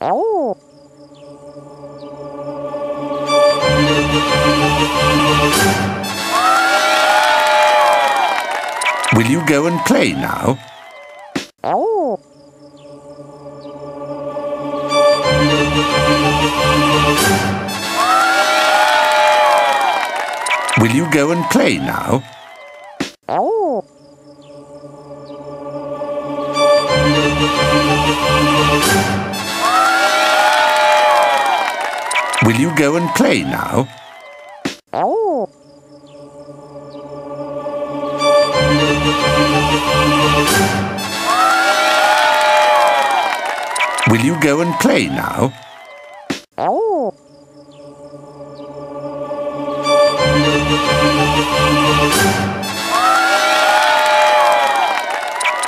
Oh. Will you go and play now? Oh. Will you go and play now? Oh. Will you go and play now? Will you go and play now?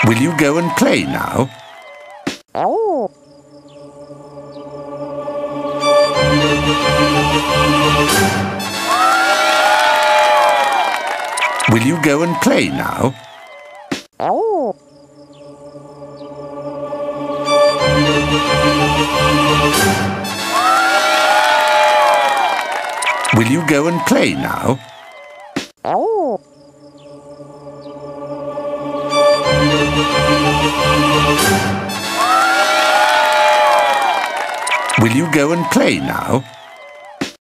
Will you go and play now? Will you go and play now? Will you go and play now? Will you go and play now?